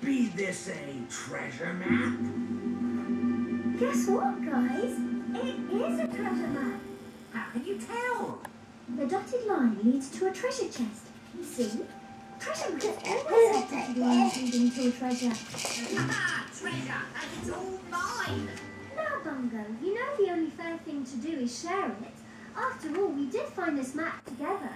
Be this a treasure map? Guess what, guys? It is a treasure map. How can you tell? The dotted line leads to a treasure chest. You see? Treasure maps always have dotted lines leading to a treasure. Ah, treasure! And it's all mine! Now, Bungo, you know the only fair thing to do is share it. After all, we did find this map together.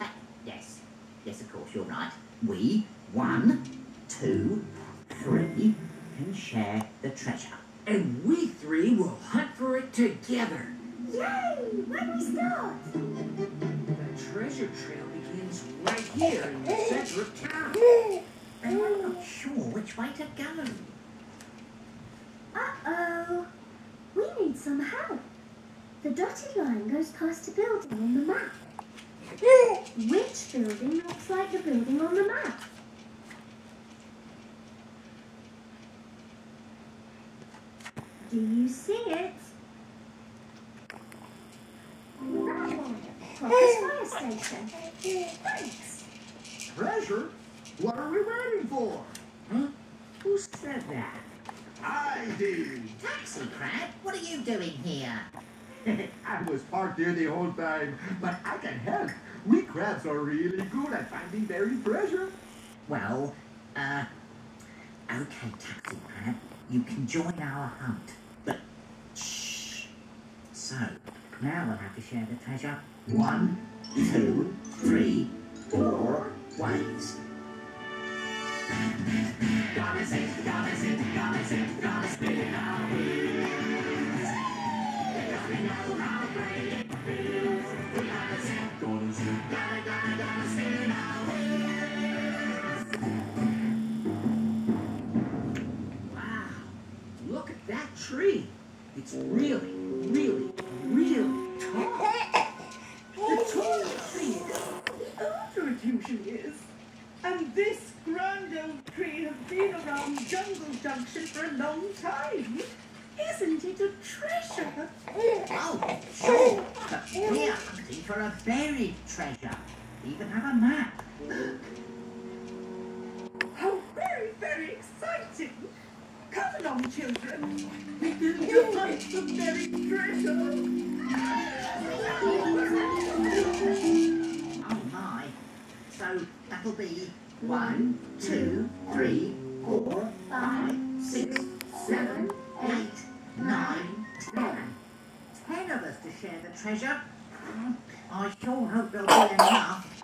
Yes, yes, of course, you're right. We, one, two, three, can share the treasure. And we three will hunt for it together. Yay! When we start? The treasure trail begins right here in the center of town. And I'm not sure which way to go. Uh-oh. We need some help. The dotted line goes past a building on the map. Which building looks like the building on the map? Do you see it? Crocus Fire Station. Thanks. Treasure? What are we waiting for? Huh? Who said that? I did. Taxi Crab, what are you doing here? I was parked here the whole time, but I can help. We crabs are really good at finding buried treasure. Well, uh, okay, Taxi Crab, you can join our hunt, but shh. So, now we'll have to share the treasure one, two, that tree. It's really, really, really tall. The taller tree is, the older it usually is. And this grand old tree has been around Jungle Junction for a long time. Isn't it a treasure? Oh, sure, but we're hunting for a buried treasure. We even have a map. How very, very exciting! Along, children. Begin to hunt for buried treasure. Oh my. So that'll be one, two, three, four, five, six, seven, eight, nine, ten. Ten of us to share the treasure. I sure hope there'll be enough.